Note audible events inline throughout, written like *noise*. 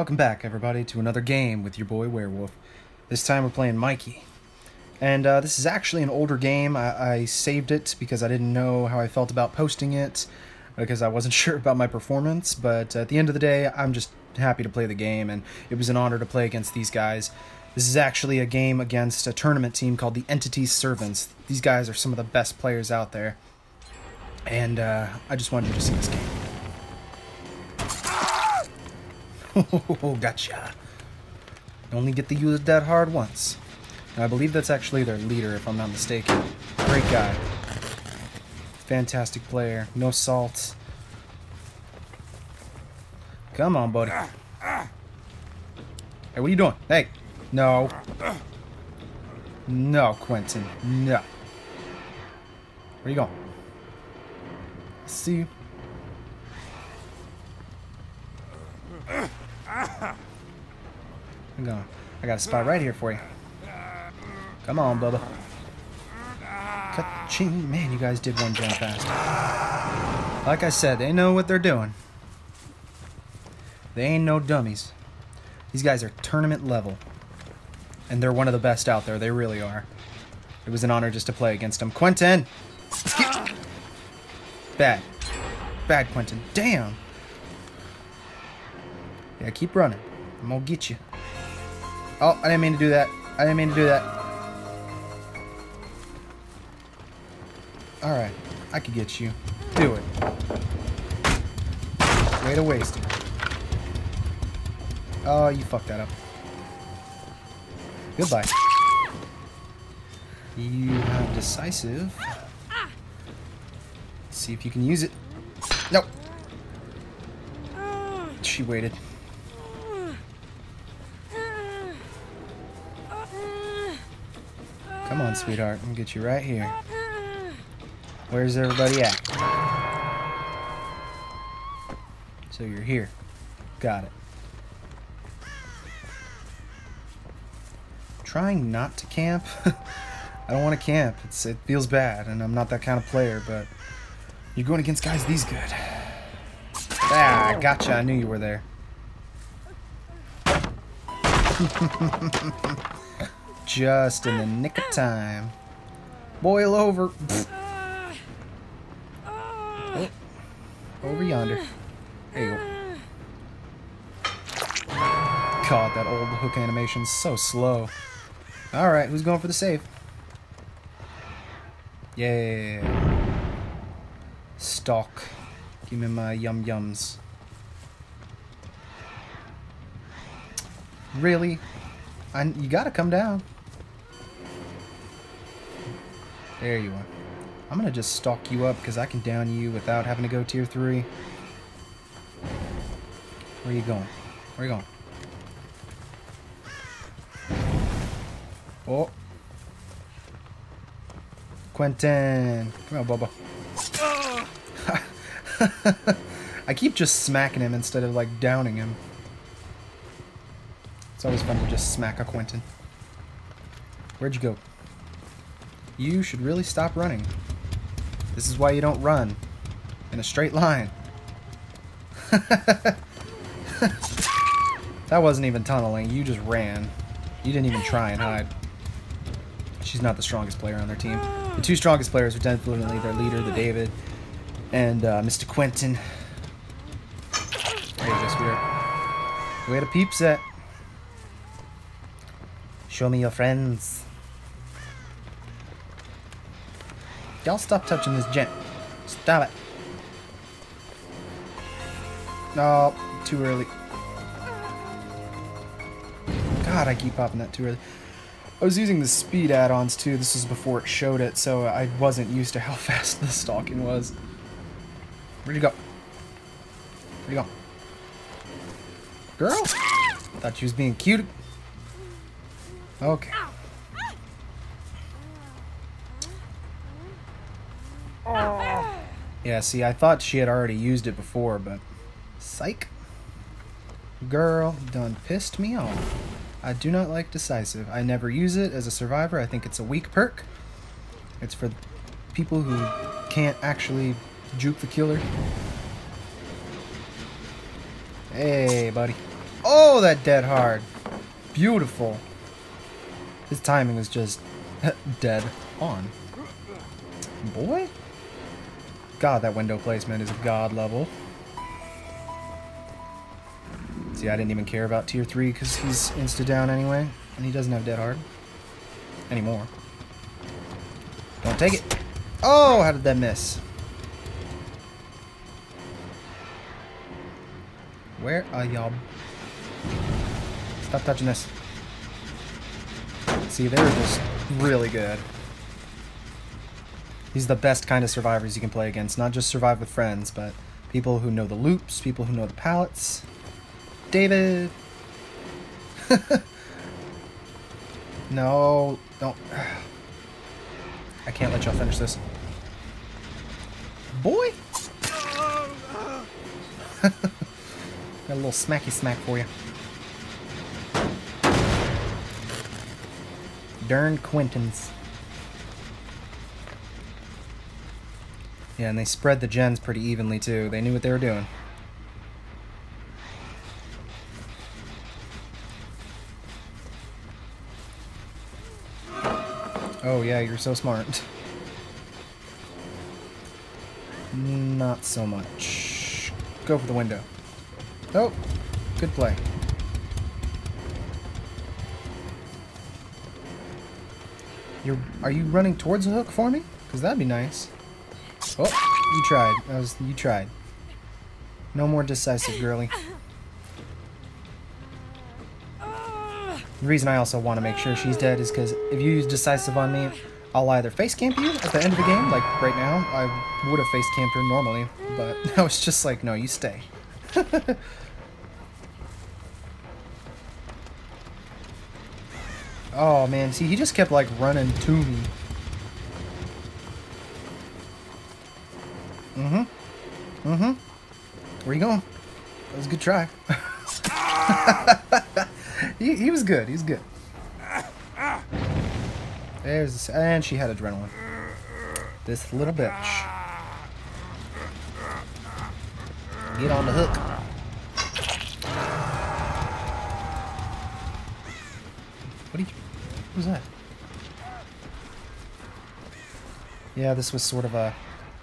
welcome back, everybody, to another game with your boy Werewolf. This time we're playing Mikey. And uh, this is actually an older game. I, I saved it because I didn't know how I felt about posting it, because I wasn't *laughs* sure about my performance. But at the end of the day, I'm just happy to play the game, and it was an honor to play against these guys. This is actually a game against a tournament team called the Entity Servants. These guys are some of the best players out there. And uh, I just wanted you to see this game. *laughs* Gotcha. Only get to use dead hard once. I believe that's actually their leader, if I'm not mistaken. Great guy. Fantastic player. No salt. Come on, buddy. Hey, what are you doing? Hey. No. No, Quentin. No. Where you going? See you. I'm. I got a spot right here for you. Come on, Bubba. Ka-ching. Man, you guys did one jump fast. Like I said, they know what they're doing. They ain't no dummies. These guys are tournament level. And they're one of the best out there. They really are. It was an honor just to play against them. Quentin! Bad. Bad, Quentin. Damn! Yeah, keep running. I'm gonna get you. Oh, I didn't mean to do that. I didn't mean to do that. Alright, I could get you. Do it. Way to waste it. Oh, you fucked that up. Goodbye. You have decisive. Let's see if you can use it. Nope. She waited. Sweetheart. I'll get you right here. Where's everybody at? So you're here. Got it. Trying not to camp. *laughs* I don't want to camp. It's, it feels bad, and I'm not that kind of player, but you're going against guys these good. Ah, gotcha. I knew you were there. *laughs* Just in the nick of time. Boil over. Over yonder. There you go. God, that old hook animation's so slow. Alright, who's going for the save? Yeah. Stock. Give me my yum yums. Really? I, you gotta come down. There you are. I'm gonna just stalk you up because I can down you without having to go tier 3. Where are you going? Where are you going? Oh. Quentin. Come on, Bubba. *laughs* I keep just smacking him instead of, like, downing him. It's always fun to just smack a Quentin. Where'd you go? You should really stop running. This is why you don't run in a straight line. *laughs* that wasn't even tunneling. You just ran. You didn't even try and hide. She's not the strongest player on their team. The two strongest players are definitely their leader, the David, and uh, Mr. Quentin. There you go. We had a peep set. Show me your friends. Y'all stop touching this gent. Stop it. No, too early. God, I keep popping that too early. I was using the speed add-ons too. This was before it showed it, so I wasn't used to how *laughs* fast the stalking was. Where'd you go? Where'd you go? Girl? Thought she was being cute. Okay. Yeah, see, I thought she had already used it before, but... Psych. Girl, done pissed me off. I do not like Decisive. I never use it as a survivor. I think it's a weak perk. It's for people who can't actually juke the killer. Hey, buddy. Oh, that dead hard. Beautiful. His timing was just *laughs* dead on. Boy? God, that window placement is god level. See, I didn't even care about tier 3 because he's insta down anyway. And he doesn't have dead hard. Anymore. Don't take it. Oh, how did that miss? Where are y'all? Stop touching this. See, they're just really good. These are the best kind of survivors you can play against. Not just survive with friends, but people who know the loops, people who know the pallets. David! *laughs* no, don't. *sighs* I can't let y'all finish this. Boy! *laughs* Got a little smacky smack for you. Darn Quentins. Yeah, and they spread the gens pretty evenly too. They knew what they were doing. Oh yeah, you're so smart. Not so much. Go for the window. Oh, good play. You're, are you running towards the hook for me? Because that'd be nice. Oh, you tried. That was you tried. No more decisive, girly. The reason I also want to make sure she's dead is because if you use decisive on me, I'll either face camp you at the end of the game, like right now. I would have face camped her normally, but *laughs* I was just like, no, you stay. *laughs* oh man, see, he just kept like running to me. Going? That was a good try. *laughs* he, he was good. He's good. There's and she had adrenaline. This little bitch. Get on the hook. What are you? What was that? Yeah, this was sort of a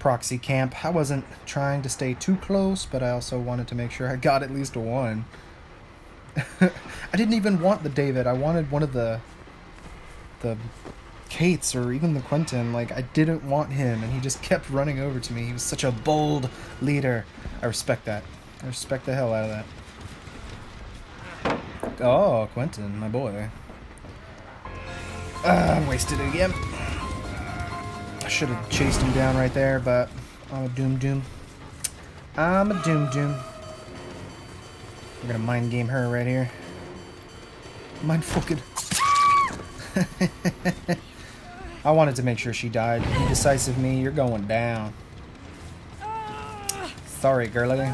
proxy camp. I wasn't trying to stay too close, but I also wanted to make sure I got at least one. *laughs* I didn't even want the David. I wanted one of the the Kates or even the Quentin. Like I didn't want him, and he just kept running over to me. He was such a bold leader. I respect that. I respect the hell out of that. Oh, Quentin, my boy. Uh, wasted it again. Should have chased him down right there, but I'm a doom doom. I'm a doom doom. We're gonna mind game her right here. Mind fucking. *laughs* I wanted to make sure she died. Decisive me, you're going down. Sorry, girlie.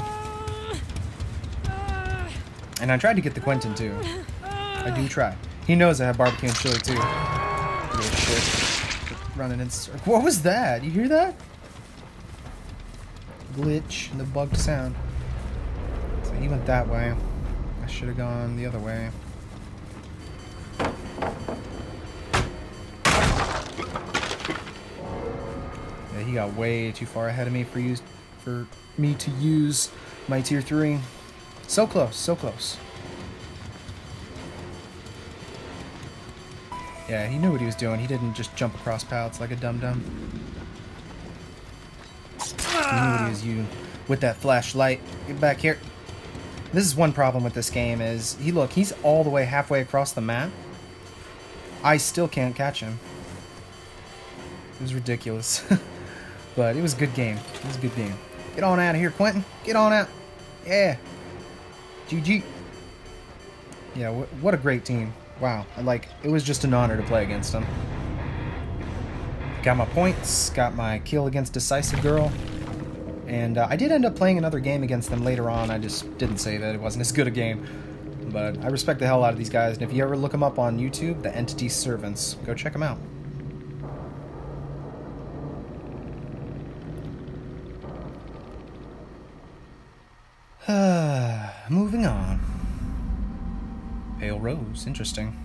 And I tried to get the Quentin too. I do try. He knows I have barbecue and chili too. Shit. Running in circles. What was that? You hear that? Glitch and the bugged sound. So he went that way. I should have gone the other way. Yeah, he got way too far ahead of me for use for me to use my tier three. So close, so close. Yeah, he knew what he was doing. He didn't just jump across pallets like a dum-dum. He knew what he was with that flashlight. Get back here. This is one problem with this game is, he look, he's all the way halfway across the map. I still can't catch him. It was ridiculous. *laughs* but it was a good game. It was a good game. Get on out of here, Quentin. Get on out. Yeah. GG. Yeah, what a great team. Wow. Like, it was just an honor to play against them. Got my points, got my kill against Decisive Girl. And uh, I did end up playing another game against them later on. I just didn't save it. It wasn't as good a game. But I respect the hell out of these guys. And if you ever look them up on YouTube, the Entity Servants, go check them out. *sighs* Moving on. Pale Rose, interesting.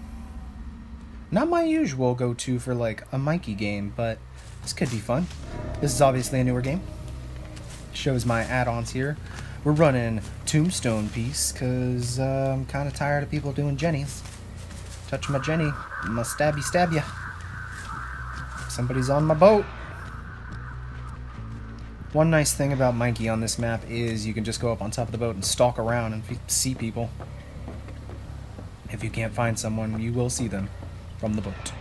Not my usual go-to for like a Mikey game, but this could be fun. This is obviously a newer game. Shows my add-ons here. We're running Tombstone Piece, because uh, I'm kind of tired of people doing Jennies. Touch my Jenny, my stabby stab ya. Somebody's on my boat. One nice thing about Mikey on this map is you can just go up on top of the boat and stalk around and see people. If you can't find someone, you will see them from the boat.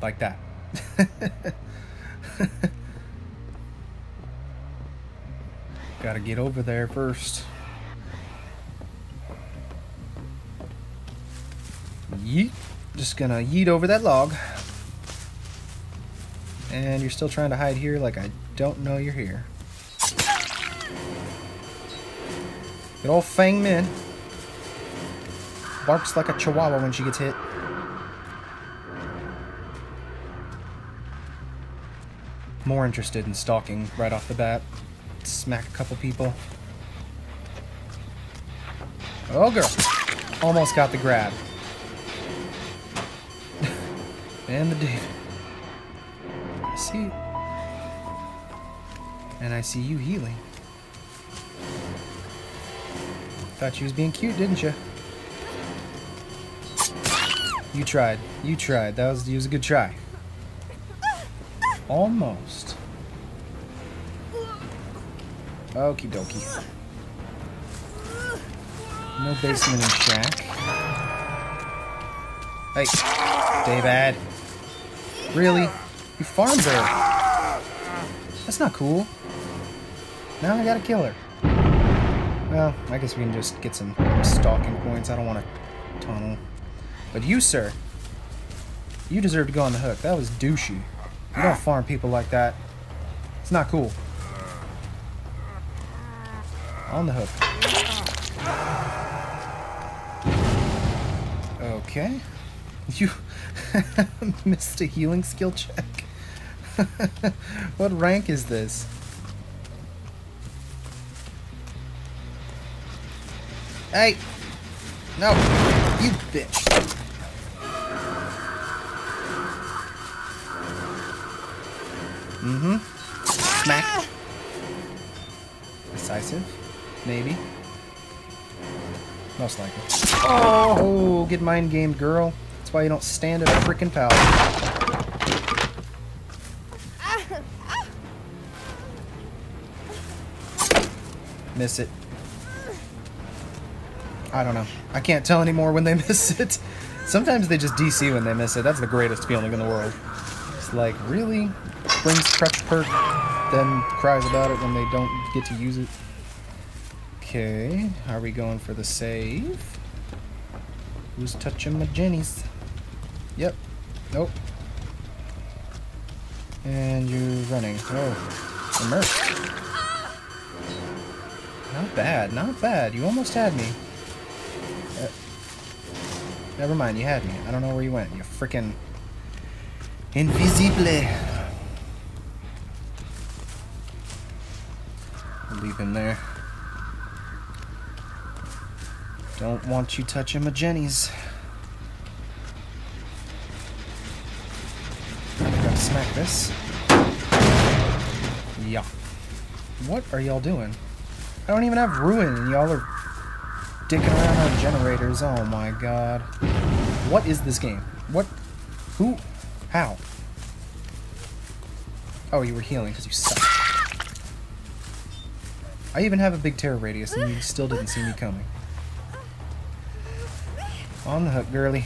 Like that. *laughs* Gotta get over there first. Yeet. Just gonna yeet over that log. And you're still trying to hide here like I don't know you're here. Good old Feng Min. Barks like a chihuahua when she gets hit. More interested in stalking right off the bat. Smack a couple people. Oh, girl. Almost got the grab. *laughs* and the David. I see. And I see you healing. Thought you was being cute, didn't you? You tried. You tried. That was, it was a good try. Almost. Okie dokie. No basement in shack. Hey, David. Really? You farmed her. That's not cool. Now I gotta kill her. Well, I guess we can just get some stalking points. I don't want to tunnel. But you, sir, you deserve to go on the hook. That was douchey. You don't farm people like that. It's not cool. On the hook. Okay. *laughs* You *laughs* missed a healing skill check. *laughs* what rank is this? Hey! No! You bitch! Mm-hmm. Smack. Decisive. Maybe. Most likely. Oh, get mind game, girl. That's why you don't stand at a freaking pal. Miss it. I don't know. I can't tell anymore when they *laughs* miss it. Sometimes they just DC when they miss it. That's the greatest feeling in the world. Like, really? brings crutch perk, then cries about it when they don't get to use it. Okay, are we going for the save? Who's touching my jennies? Yep. Nope. And you're running. Oh, immersed. Not bad, not bad. You almost had me. Uh, never mind, you had me. I don't know where you went. You freaking invisible. leave him there. Don't want you touching my jennies. Gotta smack this. Yeah. What are y'all doing? I don't even have ruin and y'all are dicking around on generators. Oh my god. What is this game? What? Who? How? Oh, you were healing because you suck. I even have a big terror radius and you still didn't see me coming. On the hook, girly.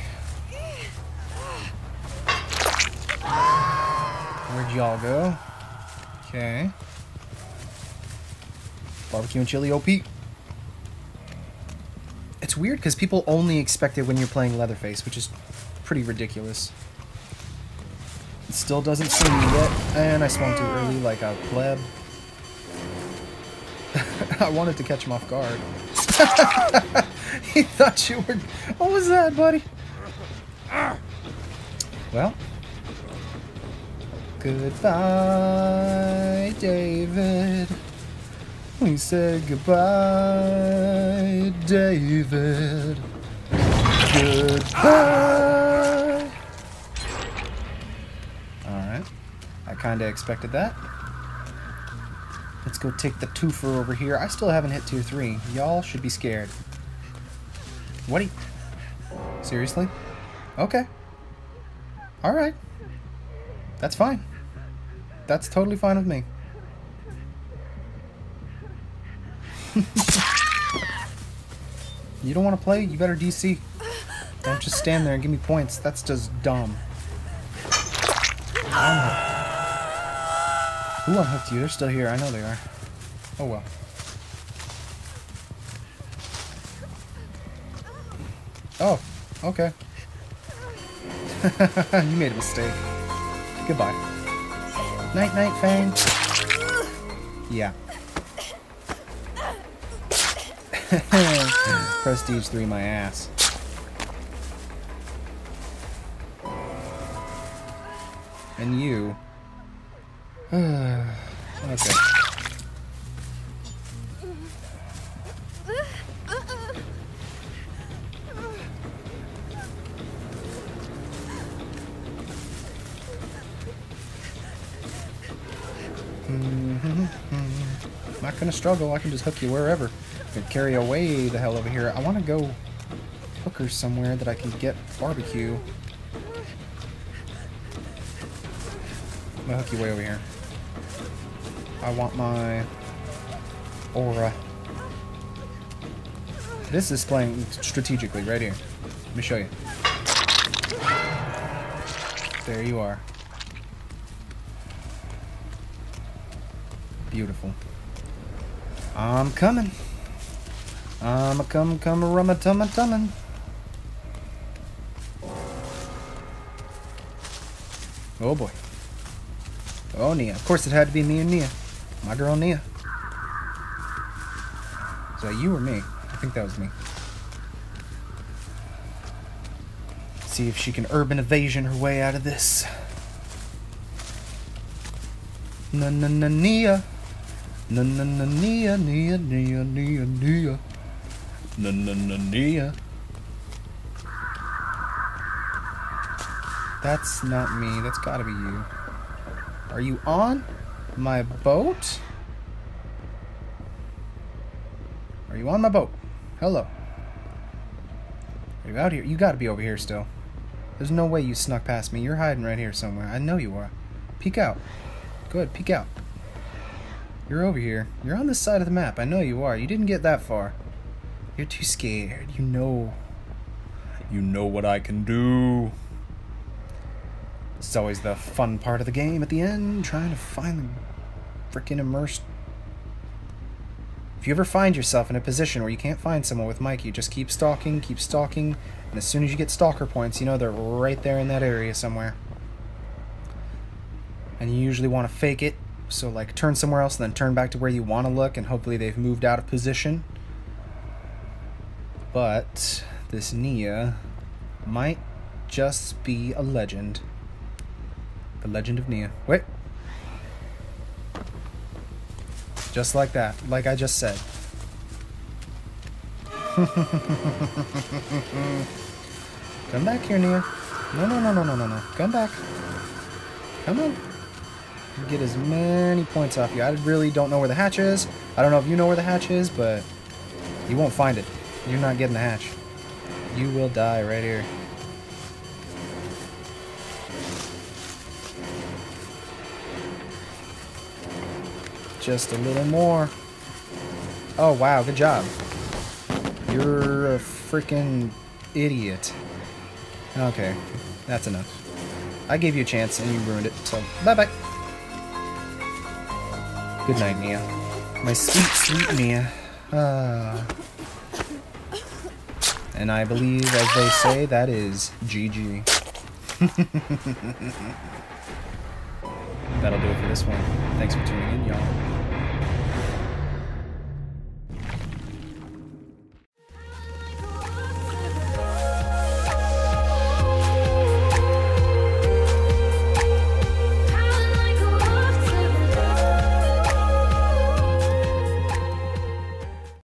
Where'd y'all go? Okay. Barbecue and chili OP. It's weird because people only expect it when you're playing Leatherface, which is pretty ridiculous. Still doesn't see me yet, and I swung too early like a pleb. *laughs* I wanted to catch him off guard. *laughs* he thought you were... What was that, buddy? Well. Goodbye, David. We said goodbye, David. Goodbye. I kinda expected that. Let's go take the twofer over here. I still haven't hit tier 3. Y'all should be scared. What you... Seriously? Okay. Alright. That's fine. That's totally fine with me. *laughs* you don't want to play? You better DC. Don't just stand there and give me points. That's just dumb. Oh Who unhooked you? They're still here. I know they are. Oh well. Oh, okay. *laughs* you made a mistake. Goodbye. Night night, Feng. Yeah. *laughs* Prestige 3 my ass. And you. Okay. *sighs* Not gonna struggle, I can just hook you wherever. Could carry away the hell over here. I wanna go hook her somewhere that I can get barbecue. I'm gonna hook you way over here. I want my aura. This is playing strategically right here. Let me show you. There you are. Beautiful. I'm coming. I'm a come come a rum a tum a. Oh boy. Oh, Nea. Of course it had to be me and Nea. My girl Nea. Is that you or me? I think that was me. See if she can urban evasion her way out of this. Na na na Nea. Na na na Nea, Nea, Nea, Nea, Nea. Na na na Nea. That's not me. That's gotta be you. Are you on my boat? Are you on my boat? Hello. Are you out here? You gotta be over here still. There's no way you snuck past me. You're hiding right here somewhere. I know you are. Peek out. Go ahead, peek out. You're over here. You're on this side of the map. I know you are. You didn't get that far. You're too scared. You know. You know what I can do. It's always the fun part of the game at the end, trying to find the freaking immersed. If you ever find yourself in a position where you can't find someone with Mike, you just keep stalking, keep stalking, and as soon as you get stalker points, you know they're right there in that area somewhere. And you usually want to fake it, so like turn somewhere else, and then turn back to where you want to look, and hopefully they've moved out of position. But this Nea might just be a legend. The Legend of Nea. Wait. Just like that. Like I just said. *laughs* Come back here, Nea. No, no, no, no, no, no, no. Come back. Come on. Get as many points off you. I really don't know where the hatch is. I don't know if you know where the hatch is, but you won't find it. You're not getting the hatch. You will die right here. Just a little more. Oh, wow. Good job. You're a freaking idiot. Okay. That's enough. I gave you a chance and you ruined it, so bye-bye. Good night, Mia. My sweet, sweet Mia. Ah. And I believe, as they say, that is GG. *laughs* That'll do it for this one. Thanks for tuning in, y'all.